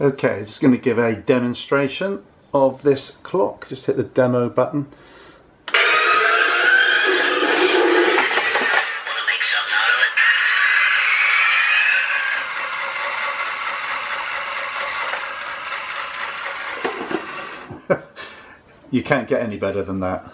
Okay, just going to give a demonstration of this clock. Just hit the demo button. you can't get any better than that.